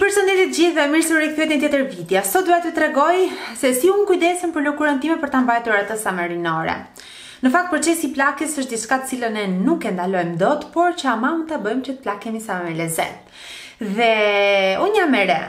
Përshëndetje të gjithëve, mirë se u rikthyet te një tjetër video. Sot dua t'ju tregoj se si unë kujdesem për lëkurën time për ta mbajtur atë sa më rinore. Në fakt procesi i plakjes është diçka të cilën ne nuk e ndalojmë dot, por që ama mund ta bëjmë që të plakemi sa më me lezet. Dhe unë jam e re.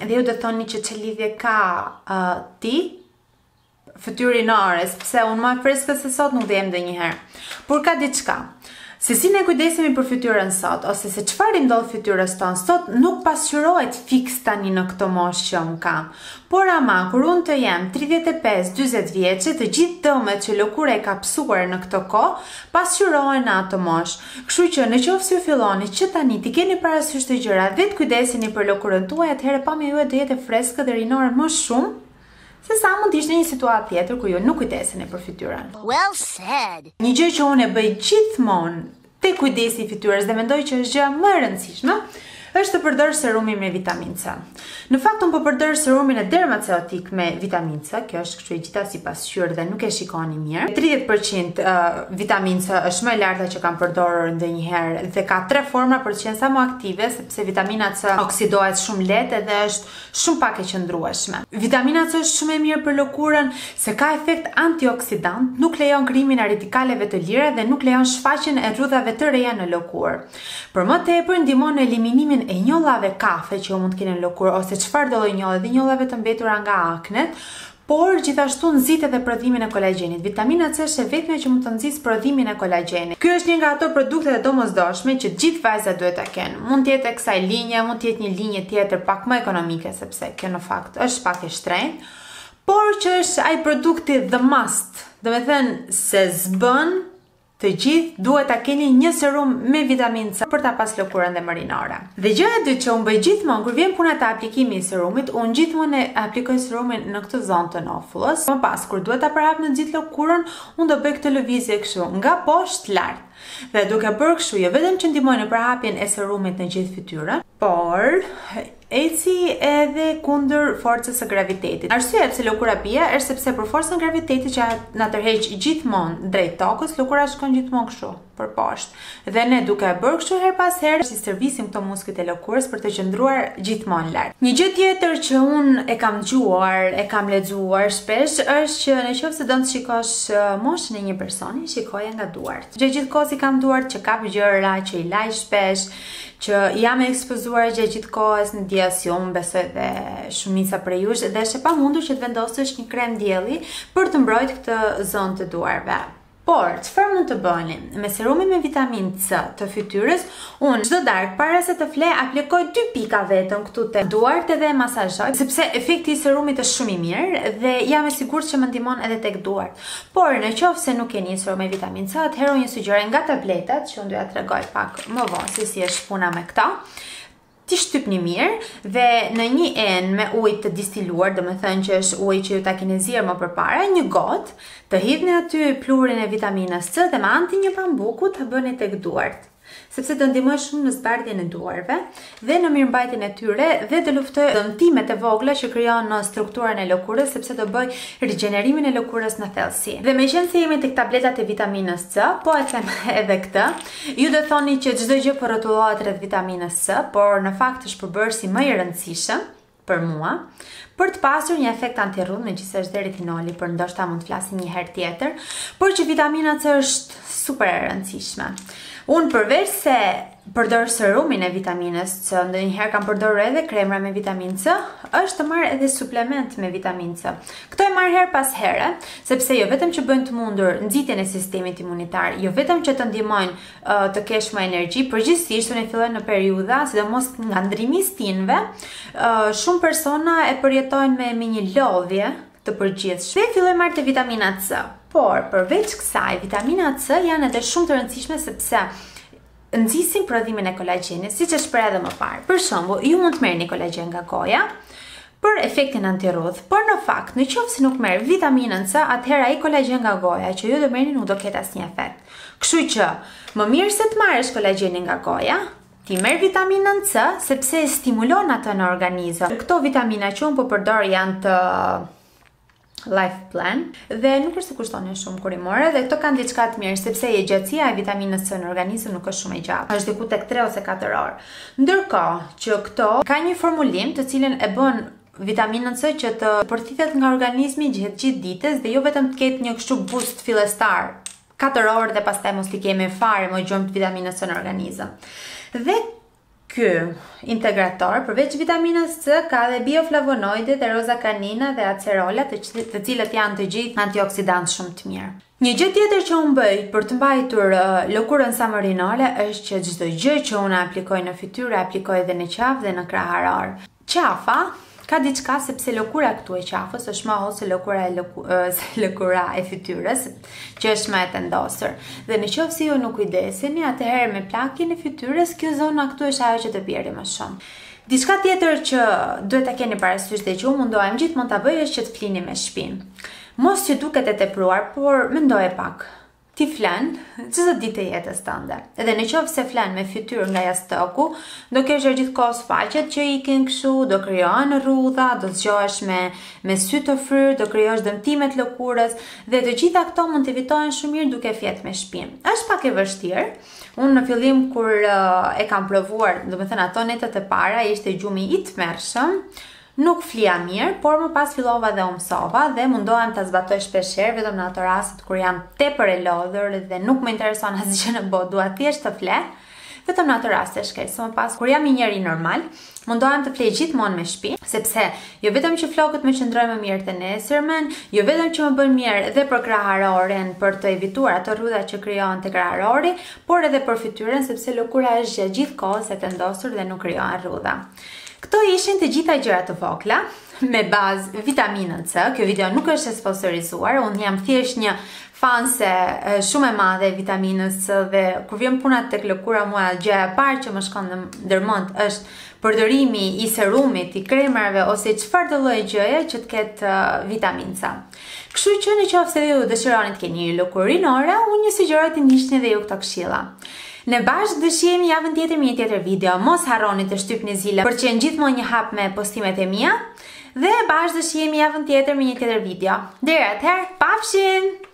Dhe ju do thoni që ç'lidhje ka uh, ti Fytyrë rinore, sepse unë më e freskët se sot nuk do jem ndonjëherë. Por ka diçka. Se si ne kujdesemi për fytyrën sot, ose se çfarë i ndodh fytyrës tonë sot, nuk pasqyrohet fiks tani në këtë moshë që unë kam. Por ama, kur unë të jem 35-40 vjeçe, të gjithë dëmet që lëkura i ka pësuar në këtë kohë, pasqyrohen në atë moshë. Kështu që, në qoftë se ju filloni që tani t'i keni parasysh këto gjërat dhe të kujdeseni për lëkurën tuaj, atëherë pamja juaj do jetë e freskët dhe rinore më shumë, Se sa mund të ishte një situatë tjetër ku ju nuk kujdeseni për fytyrën. Well said. Një gjë që unë e bëj gjithmonë te kujdesi i fytyrës dhe mendoj që është gjëja më e rëndësishme, është të përdor serumin me vitaminë C. Në fakt unë po përdor serumin e Dermaceutic me vitaminë C, kjo është kështu e gjitha si pasqyrë dhe nuk e shikoni mirë. 30% uh, vitaminë C është më e larta që kam përdorur ndonjëherë dhe ka tre forma për të qenë sa më aktive sepse vitamina C oksidohet shumë lehtë dhe është Shumë pak e qëndrueshme. Vitamina C është shumë e mirë për lëkurën, se ka efekt antioksidant, nuk lejon krijimin e radikaleve të lira dhe nuk lejon shfaqjen e rrudhave të reja në lëkurë. Për më tepër, ndihmon në eliminimin e njollave kafe që ju mund të keni në lëkurë ose çfarëdo lloj njolle, dhe njollave të mbetura nga aknet, Por, gjithashtu nxit edhe prodhimin e kolagjenit. Vitamina C është e vetmja që mund të nxisë prodhimin e kolagjenit. Ky është një nga ato produkte të domosdoshme që gjithë vajzat duhet ta kenë. Mund të jetë e kësaj linje, mund të jetë një linjë tjetër pak më ekonomike sepse kjo në fakt është pak e shtrenjtë, por që është ai produkti the must. Domethënë se s'bën Të gjithë duhet ta keni një serum me vitaminë C për ta pas lëkurën sa më rinore. Dhe gjëja e dytë që unë bëj gjithmonë kur vjen puna te aplikimi i serumit, unë gjithmonë e aplikoj serumin në këtë zonë të nofullës. Më pas kur duhet ta përhap në gjithë lëkurën, unë do bëj këtë lëvizje kështu, nga poshtë lart. Dhe duke bërë kështu, jo vetëm që ndihmoj në përhapjen e serumit në gjithë fytyrën, por Eci edhe kundër forcës së gravitetit. Arsyeja pse lëkura bie është sepse për forcën e gravitetit që na tërheq gjithmonë drejt tokës, lëkura shkon gjithmonë kështu, për poshtë. Dhe ne duke e bërë kështu herë pas herë, i stërvisim këto muskujt e lëkurës për të qëndruar gjithmonë lart. Një gjë tjetër që unë e kam dëgjuar, e kam lexuar shpesh është që në qoftë se don të shikosh moshën e një personi, shikoje nga duart. Gjatë gjithë kohës i kam duart që kap gjëra, që i laj shpesh, që jam e ekspozuar gjatë gjithë kohës në diell si unë besoj dhe shumica prej jush dhe është e pamundur që të vendosësh një krem dielli për të mbrojtë këtë zonë të duarve. Por, çfarë mund të bëni? Me serumin me vitaminë C të fytyrës, unë çdo darkë para se të fle aplikoj dy pika vetëm këtu tek duart dhe masazhoj, sepse efekti i serumit është shumë i mirë dhe jam e sigurt që më ndihmon edhe tek duart. Por në qoftë se nuk keni serum me vitaminë C, atëherë unë ju sugjeroj nga tabletat, që unë do jua tregoj pak më vonë se si është puna me këto, t'i shtypni mirë dhe në një enë me ujë të distiluar, domethënë që është ujë që ju ta keni zier më përpara, një gotë, të hidhni aty pluhurin e vitaminës C dhe me anë të një pambuku ta bëni tek duart. sepse do ndihmojë shumë në zbardhjen e duarve dhe në mirëmbajtjen e tyre dhe do luftojë dëmtimet e vogla që krijon në strukturën e lëkurës sepse do bëjë rigjenerimin e lëkurës në thellësi. Dhe meqenëse jemi tek tabletat e vitaminës C, po e them edhe këtë, ju do thoni që çdo gjë po rrotullohet rreth vitaminës C, por në fakt është përbërësi më i rëndësishëm. për mua, për të pasur një efekt antirrudhë, megjithëse është dhe retinoli, por ndoshta mund të flasim një herë tjetër, por që vitamina C është super e rëndësishme. Unë përveç se përdor serumin e vitaminës C, ndonjëherë kam përdorur edhe kremra me vitaminë C, është të marr edhe suplement me vitaminë C. Këto i marr herë pas here, sepse jo vetëm që bëjnë të mundur nxitjen e sistemit imunitar, jo vetëm që të ndihmojnë të kesh më energji, përgjithësisht unë i filloj në periudha, sidomos nga ndërrimi i stinëve, shumë persona e përjetojnë me, me një lodhje të përgjithshme. Dhe filloj marr dhe vitamina C. Por, përveç kësaj, vitamina C janë edhe shumë të rëndësishme sepse nxisin prodhimin e kolagjenit, siç e shpreha edhe më parë. Për shembull, ju mund të merrni kolagjen nga goja, për efektin antirrudhë, por në fakt, në qoftë se nuk merr vitaminën C, atëherë ai kolagjen nga goja që ju do merrni nuk do ketë asnjë efekt. Kështu që, më mirë se të marrësh kolagjenin nga goja, ti merr vitaminën C sepse e stimulon atë në organizëm. Këto vitamina që unë po përdor janë të life plan dhe nuk është se kushtonin shumë kur i mora dhe këto kanë diçka të mirë sepse jetëgjatësia e vitaminës C në organizëm nuk është shumë e gjatë është diku tek 3 ose 4 orë ndërkohë që këto ka një formulim i cili e bën vitaminën C që të përthithet nga organizmi gjatë gjithë ditës dhe jo vetëm të ketë një kështu boost fillestar 4 orë dhe pastaj mos të kemi fare më gjurmë të vitaminës C në organizëm dhe Ky integrator, përveç vitaminës C, ka dhe bioflavonoide dhe roza kanina dhe acerola, të, të cilët janë të gjithë antioksidantë shumë të mirë. Një gjë tjetër që unë bëj për të mbajtur uh, lëkurën sa më rinore është që çdo gjë që unë aplikoj në fytyrë, aplikoj edhe në qafë dhe në kraharor. Qafa Ka diçka sepse lëkura këtu e qafës është më e hollë se lëkura e, lëku, se lëkura e fytyrës, që është më e tendosur. Dhe në qoftë se ju nuk kujdeseni, atëherë me plakjen e fytyrës, kjo zona këtu është ajo që do bjerë më shumë. Diçka tjetër që duhet ta keni parasysh dhe që unë mundohem gjithmonë ta bëj është që të flini me shpinë. Mbase duket e tepruar, por mendojeni pak. Ti flen çdo ditë e jetës tënde. Dhe në qoftë se flen me fytyrë nga jastëku, do kesh gjatë gjithë kohës faqet që ikin kështu, do krijohen rrudha, do zgjohesh me me sy të fryrë, do krijosh dëmtime të lëkurës dhe të gjitha këto mund të evitohen shumë mirë duke fjet me shpinë. Është pak e vështirë. Unë në fillim kur uh, e kam provuar, domethënë ato netët e para ishte gjumi i tmerrshëm, Nuk flija mirë, por më pas fillova dhe u mësova dhe mundohem ta zbatoj shpeshherë, vetëm në ato rastet kur jam tepër e lodhur dhe nuk më intereson asgjë në botë, dua thjesht të fle. Vetëm në ato raste shkel, se më pas kur jam një njeri normal, mundohem të fle gjithmonë me shpinë, sepse jo vetëm që flokët më qëndrojnë më mirë të nesërmen, jo vetëm që më bën mirë dhe për kraharorin për të evituar ato rrudha që krijohen te kraharori, por edhe për fytyrën sepse lëkura është gjatë gjithë kohës e tendosur dhe nuk krijohen rrudha. Këto ishin të gjitha gjëra të vogla me bazë vitaminën C. Kjo video nuk është e sponsorizuar, unë jam thjesht një fanse shumë e madhe e vitaminës C dhe kur vjen puna tek lëkura mua gjëja e parë që më shkon ndërmend është përdorimi i serumit, i kremrave ose i çfarëdo lloj gjëje që të ketë vitaminë C. Kështu që në qoftë se ju dëshironi të keni një lëkurë rinore, unë ju sugjeroj të ndiqni dhe ju këto këshilla. Ne bashkë do shihemi javën tjetër me një tjetër video. Mos harroni të shtypni zilen për të qenë gjithmonë një hap me postimet e mia. Dhe bashkë do shihemi javën tjetër me një tjetër video. Deri atëherë, pafshim!